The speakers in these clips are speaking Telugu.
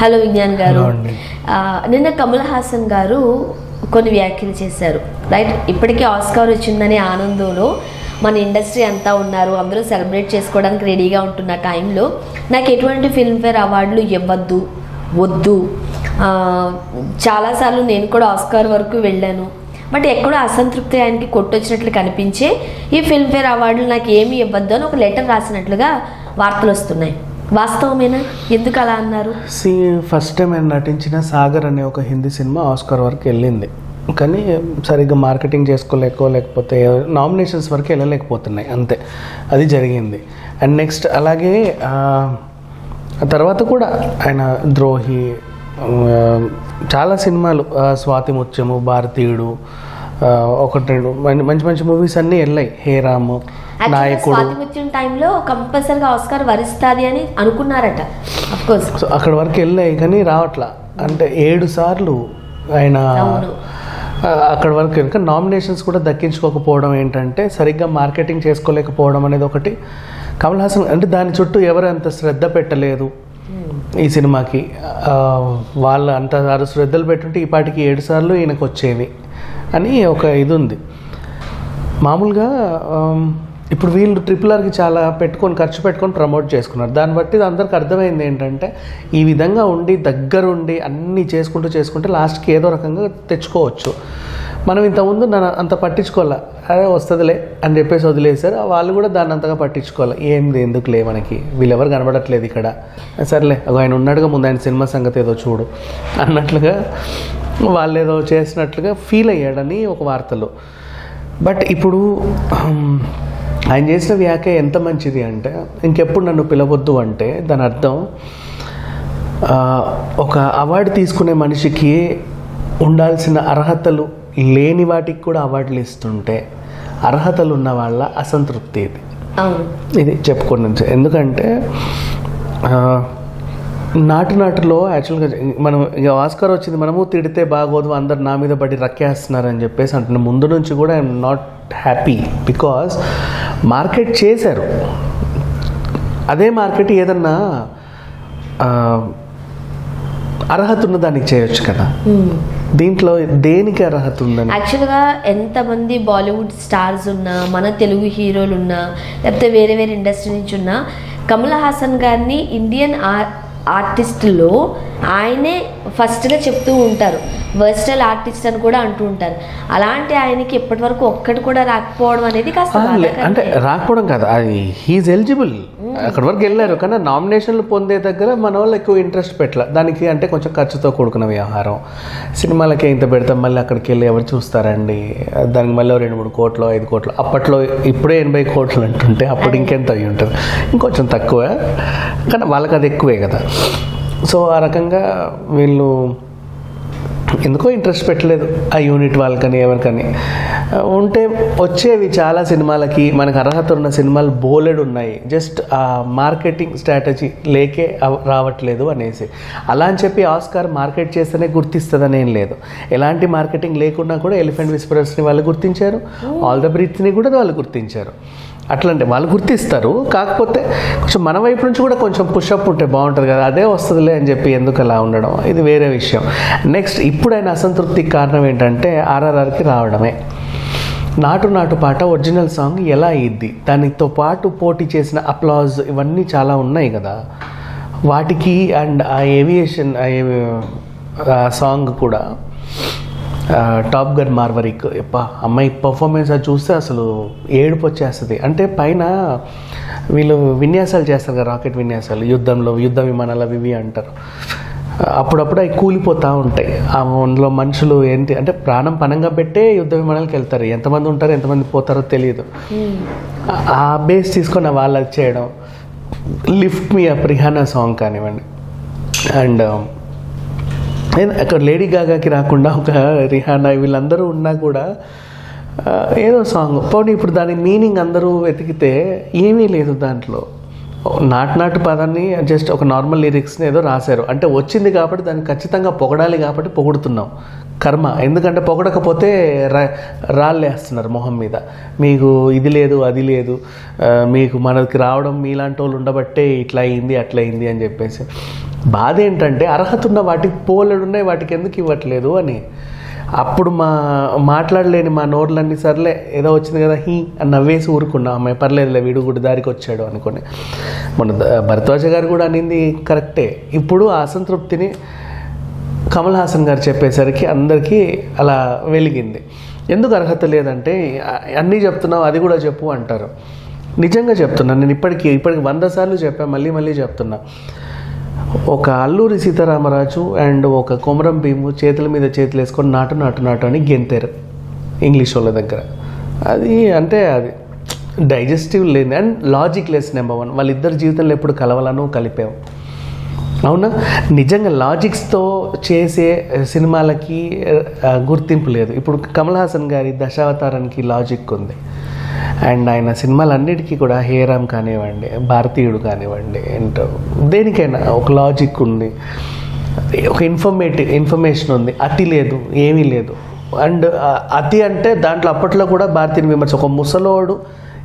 హలో విజ్ఞాన్ గారు. నిన్న కమల్ హాసన్ గారు కొన్ని వ్యాఖ్యలు చేశారు. రైట్ ఇప్పటికే ఆస్కార్ వచ్చిందనే ఆనందంలో. మన ఇండస్ట్రీ అంతా ఉన్నారు. అందరూ సెలబ్రేట్ చేసుకోవడానికి రెడీగా ఉంటున్న టైంలో నాకు ఎటువంటి ఫిల్మ్ఫేర్ అవార్డులు ఇవ్వద్దు వద్దు. చాలాసార్లు నేను కూడా ఆస్కార్ వరకు వెళ్ళాను. బట్ ఎక్కడో అసంతృప్తి ఆయనకి కొట్టొచ్చినట్లు కనిపించే ఈ ఫిల్మ్ఫేర్ అవార్డులు నాకు ఏమి ఇవ్వద్దు అని ఒక లెటర్ రాసినట్లుగా వార్తలు వస్తున్నాయి. వాస్తవమేనా? ఎందుకు అలా అన్నారు? సి ఫస్ట్ టైం ఆయన నటించిన సాగర్ అనే ఒక హిందీ సినిమా ఆస్కార్ వరకు వెళ్ళింది. కానీ సరిగ్గా మార్కెటింగ్ చేసుకోలేకో లేకపోతే నామినేషన్స్ వరకు వెళ్ళలేకపోతున్నాయి. అంతే. అది జరిగింది. అండ్ నెక్స్ట్ అలాగే తర్వాత కూడా ఆయన ద్రోహి చాలా సినిమాలు స్వాతి ముత్యము భారతీయుడు ఒకటి రెండు మంచి మంచి మూవీస్ అన్నీ వెళ్ళాయి. హే రాము నాయకుడు. టైంలో కంపల్సరిగా ఆస్కార్ వరిస్తుంది అని అనుకున్నారట కోర్స్ సో అక్కడ వరకు వెళ్ళాయి కానీ రావట్లా. అంటే ఏడు సార్లు ఆయన అక్కడ వరకు ఇంకా నామినేషన్స్ కూడా దక్కించుకోకపోవడం ఏంటంటే సరిగ్గా మార్కెటింగ్ చేసుకోలేకపోవడం అనేది ఒకటి. కమల్ హాసన్ అంటే దాని చుట్టూ ఎవరు అంత శ్రద్ధ పెట్టలేదు ఈ సినిమాకి? వాళ్ళు అంత ఆరు శ్రద్ధలు పెట్టుంటే ఈ పాటికి ఏడు సార్లు ఈయనకు వచ్చేవి అని ఒక ఇది ఉంది మామూలుగా ఇప్పుడు వీళ్ళు ట్రిపుల్ ఆర్కి చాలా పెట్టుకొని ఖర్చు పెట్టుకొని ప్రమోట్ చేసుకున్నారు. దాన్ని బట్టి అందరికి అర్థమైంది ఏంటంటే ఈ విధంగా ఉండి దగ్గరుండి అన్నీ చేసుకుంటూ చేసుకుంటే లాస్ట్కి ఏదో రకంగా తెచ్చుకోవచ్చు. మనం ఇంతకుముందు నన్ను అంత పట్టించుకోవాలా? అదే వస్తుందిలే అని చెప్పేసి వదిలేశారు. వాళ్ళు కూడా దాన్ని అంతగా పట్టించుకోవాలి? ఏంది ఎందుకులే మనకి? వీళ్ళెవరు కనబడట్లేదు ఇక్కడ? సర్లే ఆయన ఉన్నాడుగా ముందు ఆయన సినిమా సంగతి ఏదో చూడు అన్నట్లుగా వాళ్ళు ఏదో చేసినట్లుగా ఫీల్ అయ్యాడని ఒక వార్తలు. బట్ ఇప్పుడు ఆయన చేసిన వ్యాఖ్య ఎంత మంచిది అంటే ఇంకెప్పుడు నన్ను పిలవద్దు అంటే దాని అర్థం ఒక అవార్డు తీసుకునే మనిషికి ఉండాల్సిన అర్హతలు లేని వాటికి కూడా అవార్డులు ఇస్తుంటే అర్హతలు ఉన్న వాళ్ళ అసంతృప్తి ఇది. ఇది చెప్పుకున్నాను ఎందుకంటే నాటు నాటులో యాక్చువల్గా మనం ఇక ఆస్కార్ వచ్చింది మనము తిడితే బాగోదు అందరు నా మీద పడి రక్కేస్తున్నారని చెప్పేసి అంటున్నా ముందు నుంచి కూడా I'm not happy because market చేశారు. అదే మార్కెట్ ఏదన్నా అర్హత ఉన్న దానికి చేయొచ్చు కదా. దీంట్లో దేనికి అర్హత ఉందని? యాక్చువల్గా ఎంతమంది బాలీవుడ్ స్టార్స్ ఉన్నా మన తెలుగు హీరోలు ఉన్నా లేకపోతే వేరే వేరే ఇండస్ట్రీ నుంచి ఉన్నా కమల్ హాసన్ గారిని ఇండియన్ ఆర్ ఆర్టిస్టులో ఆయనే ఫస్ట్గా చెప్తూ ఉంటారు. వర్స్టల్ ఆర్టిస్ట్ అని కూడా అంటూ ఉంటారు. అలాంటి ఆయనకి ఇప్పటి వరకు ఒక్కటి కూడా రాకపోవడం అనేది కాస్త. అంటే రాకపోవడం కాదు అది హీఈస్ ఎలిజిబుల్. అక్కడి వరకు వెళ్ళారు కానీ నామినేషన్లు పొందే దగ్గర మన వాళ్ళు ఎక్కువ ఇంట్రెస్ట్ పెట్టలే. దానికి అంటే కొంచెం ఖర్చుతో కూడుకున్న వ్యవహారం. సినిమాలకి ఇంత పెడతాం మళ్ళీ అక్కడికి వెళ్ళి ఎవరు చూస్తారండి? దానికి మళ్ళీ రెండు మూడు కోట్లు ఐదు కోట్లు. అప్పట్లో ఇప్పుడే ఎనభై కోట్లు అంటుంటే అప్పుడు ఇంకెంత అయ్యి ఉంటుంది? ఇంకొంచెం తక్కువ కానీ వాళ్ళకి అది ఎక్కువే కదా. సో ఆ రకంగా వీళ్ళు ఎందుకో ఇంట్రెస్ట్ పెట్టలేదు ఆ యూనిట్ వాళ్ళకని ఎవరికని ఉంటే వచ్చేవి చాలా సినిమాలకి మనకు అర్హత ఉన్న సినిమాలు బోలెడు ఉన్నాయి. జస్ట్ ఆ మార్కెటింగ్ స్ట్రాటజీ లేకే రావట్లేదు అనేసి. అలా అని చెప్పి ఆస్కార్ మార్కెట్ చేస్తేనే గుర్తిస్తుందని ఏం లేదు. ఎలాంటి మార్కెటింగ్ లేకున్నా కూడా ఎలిఫెంట్ విస్పరర్స్ని వాళ్ళు గుర్తించారు. ఆల్ ద బ్రీత్ని కూడా వాళ్ళు గుర్తించారు. అట్లాంటి వాళ్ళు గుర్తిస్తారు. కాకపోతే కొంచెం మన వైపు నుంచి కూడా కొంచెం పుషప్ ఉంటే బాగుంటుంది కదా అదే వస్తుందిలే అని చెప్పి ఎందుకు అలా ఉండడం? ఇది వేరే విషయం. నెక్స్ట్ ఇప్పుడు ఆయన అసంతృప్తికి కారణం ఏంటంటే ఆర్ఆర్ఆర్కి రావడమే. నాటు నాటు పాట ఒరిజినల్ సాంగ్ ఎలా అయ్యిద్ది? దానితో పాటు పోటీ చేసిన అప్లాజ్ ఇవన్నీ చాలా ఉన్నాయి కదా. వాటికి అండ్ ఆ ఏవియేషన్ సాంగ్ కూడా టాప్ గన్ మార్వరిక్ ఎప్ప అమ్మాయి పర్ఫార్మెన్స్ అది చూస్తే అసలు ఏడుపు వచ్చేస్తుంది. అంటే పైన వీళ్ళు విన్యాసాలు చేస్తారు కదా రాకెట్ విన్యాసాలు. యుద్ధంలో యుద్ధ విమానాలు అవి ఇవి అంటారు. అప్పుడప్పుడు అవి కూలిపోతూ ఉంటాయి. ఆ అందులో మనుషులు ఏంటి అంటే ప్రాణం పనంగా పెట్టే యుద్ధ విమానాలకు వెళ్తారు. ఎంతమంది ఉంటారో ఎంతమంది పోతారో తెలియదు. ఆ- ఆ బేస్ తీసుకొని వాళ్ళు చేయడం lift me up Rihanna song కానివ్వండి. అండ్ అక్కడ లేడీ గాగాకి రాకుండా ఒక రిహానా వీళ్ళందరూ ఉన్నా కూడా ఏదో సాంగ్ పోనీ ఇప్పుడు దాని మీనింగ్ అందరూ వెతికితే ఏమీ లేదు దాంట్లో. నాటినాటి నాటు పదాన్ని జస్ట్ ఒక నార్మల్ లిరిక్స్ని ఏదో రాశారు. అంటే వచ్చింది కాబట్టి దాన్ని ఖచ్చితంగా పొగడాలి కాబట్టి పొగుడుతున్నాం. కర్మ. ఎందుకంటే పొగడకపోతే రా రాళ్ళేస్తున్నారు మొహం మీద. మీకు ఇది లేదు అది లేదు. మీకు మనకి రావడం మీలాంటి వాళ్ళు ఉండబట్టే ఇట్లా అయింది అట్లా అయింది అని చెప్పేసి. బాధ ఏంటంటే అర్హత ఉన్న వాటికి పోలేడు ఉన్నాయి వాటికి ఎందుకు ఇవ్వట్లేదు అని. అప్పుడు మా మాట్లాడలేని మా నోర్లన్నీ సర్లే ఏదో వచ్చింది కదా హీ అని నవ్వేసి ఊరుకున్నా అమ్మాయి పర్లేదులే వీడు కూడా దారికి వచ్చాడు అనుకుని. మన భరద్వాజ గారు కూడా అనింది కరెక్టే ఇప్పుడు ఆ అసంతృప్తిని కమల్ హాసన్ గారు చెప్పేసరికి అందరికీ అలా వెలిగింది. ఎందుకు అర్హత లేదంటే అన్నీ చెప్తున్నావు అది కూడా చెప్పు అంటారు. నిజంగా చెప్తున్నాను నేను ఇప్పటికీ ఇప్పటికి వంద సార్లు చెప్పాను మళ్ళీ మళ్ళీ చెప్తున్నా. ఒక అల్లూరి సీతారామరాజు అండ్ ఒక కొమరం భీము చేతుల మీద చేతులు వేసుకొని నాటు నాటు నాటు అని గెంతారు ఇంగ్లీష్ వాళ్ళ దగ్గర. అది అంటే అది డైజెస్టివ్ లేని and logic less number one. వాళ్ళిద్దరు జీవితంలో ఎప్పుడు కలవాలను కలిపాం. అవునా? నిజంగా లాజిక్స్తో చేసే సినిమాలకి గుర్తింపు లేదు. ఇప్పుడు కమల్ హాసన్ గారి దశావతారానికి లాజిక్ ఉంది. అండ్ ఆయన సినిమాలన్నిటికీ కూడా హేరామ్ కానివ్వండి భారతీయుడు కానివ్వండి ఏంటో దేనికైనా ఒక లాజిక్ ఉంది. ఒక ఇన్ఫర్మేటివ్ ఇన్ఫర్మేషన్ ఉంది. అతి లేదు ఏమీ లేదు. అండ్ అతి అంటే దాంట్లో అప్పట్లో కూడా భారతీయ విమర్శ ఒక ముసలోడు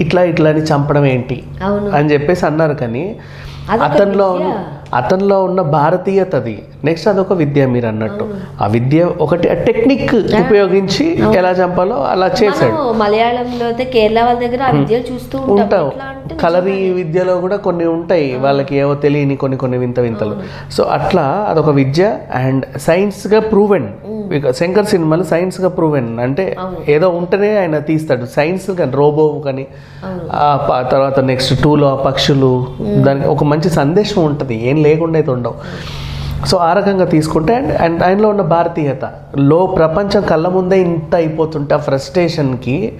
ఇట్లా ఇట్లా అని చంపడం ఏంటి? అని చెప్పేసి అన్నారు కానీ అతనిలో. అతనిలో ఉన్న భారతీయత అది నెక్స్ట్ అదొక విద్య మీరు అన్నట్టు ఆ విద్య ఒకటి ఆ టెక్నిక్ ఉపయోగించి ఎలా చంపాలో అలా చేశాడు. మలయాళంలో అయితే కేరళ వాళ్ళ దగ్గర ఆ విద్యలు చూస్తూ ఉంటాం. కలరీ విద్యలో కూడా కొన్ని ఉంటాయి. వాళ్ళకి ఏవో తెలియని కొన్ని కొన్ని వింత వింతలు. సో అట్లా అదొక విద్య అండ్ సైన్స్గా ప్రూవెన్. శంకర్ సినిమాలు సైన్స్గా ప్రూవెన్. అంటే ఏదో ఉంటేనే ఆయన తీస్తాడు. సైన్స్ కానీ రోబో కానీ. తర్వాత నెక్స్ట్ టూలో ఆ పక్షులు. దానికి ఒక మంచి సందేశం ఉంటుంది. ఏం లేకుండా అయితే ఉండవు. సో ఆ రకంగా తీసుకుంటే అండ్ అండ్ ఆయనలో ఉన్న భారతీయత. లో ప్రపంచం కళ్ళ ముందే ఇంత అయిపోతుంటే ఆ ఫ్రస్ట్రేషన్కి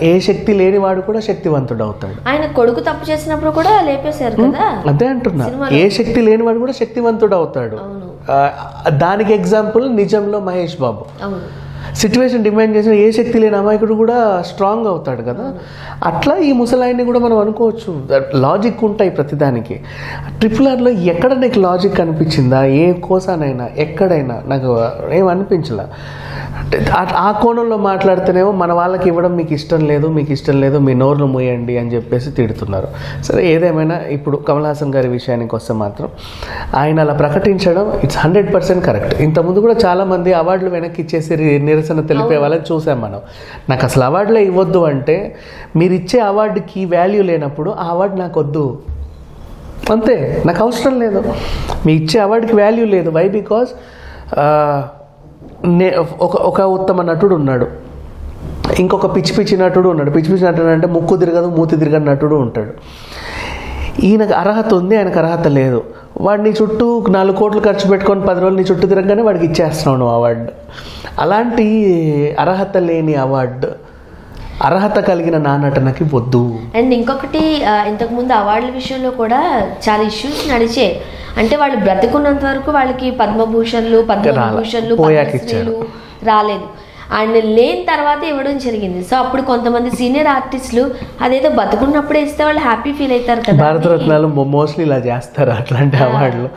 ఏ శక్తి లేనివాడు కూడా శక్తివంతుడు అవుతాడు. ఆయన కొడుకు తప్పు చేసినప్పుడు కూడా లేపేశారు కదా? అదే అంటున్నా. ఏ శక్తి లేనివాడు కూడా శక్తివంతుడు అవుతాడు. దానికి ఎగ్జాంపుల్ నిజంలో మహేష్ బాబు. అవును. సిచ్యువేషన్ డిమాండ్ చేసిన ఏ శక్తి లేని అమాయకుడు కూడా స్ట్రాంగ్ అవుతాడు కదా. అట్లా ఈ ముసలాయిని కూడా మనం అనుకోవచ్చు. లాజిక్ ఉంటాయి ప్రతిదానికి. ట్రిపుల్ ఆర్లో ఎక్కడ నీకు లాజిక్ అనిపించిందా? ఏ కోసానైనా ఎక్కడైనా? నాకు ఏం అంటే ఆ- కోణంలో మాట్లాడితేనేమో మన వాళ్ళకి ఇవ్వడం మీకు ఇష్టం లేదు మీకు ఇష్టం లేదు మీ నోర్లు మూయండి అని చెప్పేసి తిడుతున్నారు. సరే ఏదేమైనా ఇప్పుడు కమల్ హాసన్ గారి విషయానికి వస్తే మాత్రం ఆయన అలా ప్రకటించడం ఇట్స్ హండ్రెడ్ పర్సెంట్ కరెక్ట్ ఇంతకుముందు కూడా చాలామంది అవార్డులు వెనక్కి ఇచ్చేసి నిరసన తెలిపే వాళ్ళని చూసాం మనం. నాకు అసలు అవార్డులే ఇవ్వద్దు అంటే మీరు ఇచ్చే అవార్డుకి వాల్యూ లేనప్పుడు ఆ అవార్డు నాకు వద్దు. అంతే. నాకు అవసరం లేదు. మీ ఇచ్చే అవార్డుకి వాల్యూ లేదు. వై బికాజ్ నే ఒక ఒక ఉత్తమ నటుడు ఉన్నాడు. ఇంకొక పిచ్చి పిచ్చి నటుడు ఉన్నాడు. పిచ్చి పిచ్చి నటుడు అంటే ముక్కు తిరగదు మూతి తిరగని నటుడు ఉంటాడు. ఈయనకు అర్హత ఉంది ఆయనకు అర్హత లేదు. వాడిని చుట్టూ నాలుగు కోట్లు ఖర్చు పెట్టుకొని పది రోజులు నీ చుట్టూ తిరగగానే వాడికి ఇచ్చేస్తున్నావు నువ్వు అవార్డు. అలాంటి అర్హత లేని అవార్డు అర్హత కలిగిన నా నటనకి వద్దు. అండ్ ఇంకొకటి ఇంతకుముందు అవార్డుల విషయంలో కూడా చాలా ఇష్యూస్ నడిచే. అంటే వాళ్ళు బ్రతికున్నంత వరకు వాళ్ళకి పద్మభూషణ్లు పద్మశ్రీలు రాలేదు. అండ్ లేని తర్వాత ఇవ్వడం జరిగింది. సో అప్పుడు కొంతమంది సీనియర్ ఆర్టిస్టులు అదేదో బతుకున్నప్పుడే ఇస్తే వాళ్ళు హ్యాపీ ఫీల్ అవుతారు కదా. భారతరత్నాలు మోస్ట్లీ ఇలా చేస్తారు అట్లాంటి అవార్డులు.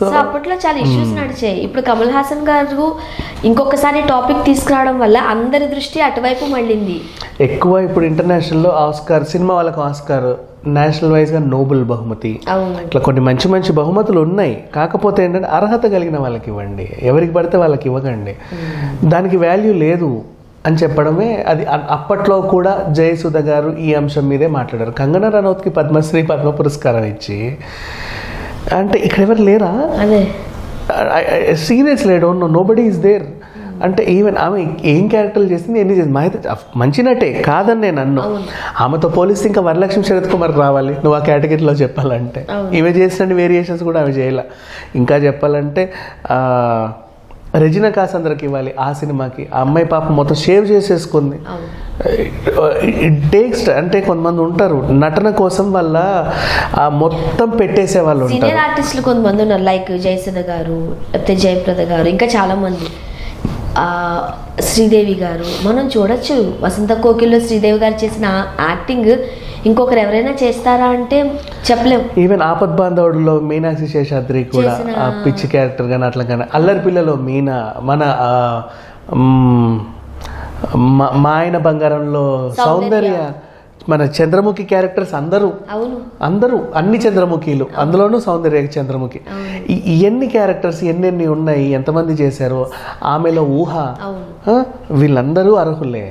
సో అప్పట్లో చాలా ఇష్యూస్ నడిచాయి. ఇప్పుడు కమల్ హాసన్ గారు ఇంకొకసారి టాపిక్ తీసుకురావడం వల్ల అందరి దృష్టి అటువైపు మళ్ళింది. ఎక్కువ ఇప్పుడు ఇంటర్నేషనల్లో ఆస్కార్ సినిమా వాళ్ళకి ఆస్కార్ నేషనల్ వైజ్గా నోబెల్ బహుమతి. ఇట్లా కొన్ని మంచి మంచి బహుమతులు ఉన్నాయి. కాకపోతే ఏంటంటే అర్హత కలిగిన వాళ్ళకి ఇవ్వండి. ఎవరికి పడితే వాళ్ళకి ఇవ్వకండి. దానికి వాల్యూ లేదు అని చెప్పడమే అది అప్పట్లో కూడా జయసుధ గారు ఈ అంశం మీదే మాట్లాడారు. కంగనా రనౌత్కి పద్మశ్రీ పద్మ పురస్కారం ఇచ్చి అంటే ఇక్కడ ఎవరు లేరా? అదే. Seriously I don't know nobody is there అంటే ఈవెన్ ఆమె ఏం క్యారెక్టర్లు చేసింది ఎన్ని చేసింది? మా అయితే మంచి నటే కాదని నేను అన్ను ఆమెతో పోలిస్తే ఇంకా వరలక్ష్మి శరత్ కుమార్ రావాలి. నువ్వు ఆ కేటగిరీలో చెప్పాలంటే. ఇవి చేసిన వేరియేషన్స్ కూడా అవి చేయాల. ఇంకా చెప్పాలంటే రెజినా కాసందరికి ఇవ్వాలి. ఆ సినిమాకి. ఆ అమ్మాయి పాప మొత్తం షేవ్ చేసేసుకుంది. ఇట్ టేక్స్ అంటే కొంతమంది ఉంటారు. నటన కోసం వల్ల ఆ మొత్తం పెట్టేసే వాళ్ళు సీనియర్ ఆర్టిస్టులు కొంతమంది ఉన్నారు. లైక్ జయసుధ గారు లేకపోతే జయప్రద గారు ఇంకా చాలా మంది ఆ, శ్రీదేవి గారు. మనం చూడొచ్చు. వసంత కోకిల్లో శ్రీదేవి గారు చేసిన యాక్టింగ్ ఇంకొకరు ఎవరైనా చేస్తారా అంటే చెప్పలేం. ఈవెన్ ఆపద్ బాంధవుడులో మీనాక్షి శేషాద్రి కూడా ఆ పిచ్చి క్యారెక్టర్ కానీ అట్లా కానీ అల్లరి పిల్లలో మీనా మన మ్, ఆయన బంగారంలో సౌందర్య. మన చంద్రముఖి క్యారెక్టర్స్ అందరూ. అందరూ అన్ని చంద్రముఖిలు అందులోనూ సౌందర్య చంద్రముఖి. ఎన్ని క్యారెక్టర్స్ ఎన్నెన్ని ఉన్నాయి ఎంతమంది చేశారు ఆమెలో ఊహ. వీళ్ళందరూ అర్హులే.